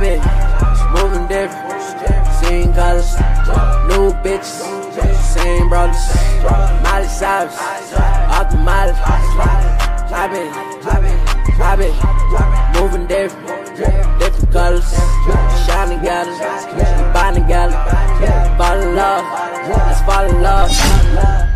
bitch, moving different. Same colors, new bitches, same brothers. Miley Cyrus, off the mileage. I been, I been, moving different. Different colors, shining galleries, we buying galleries. Fall in love, let's fall in love.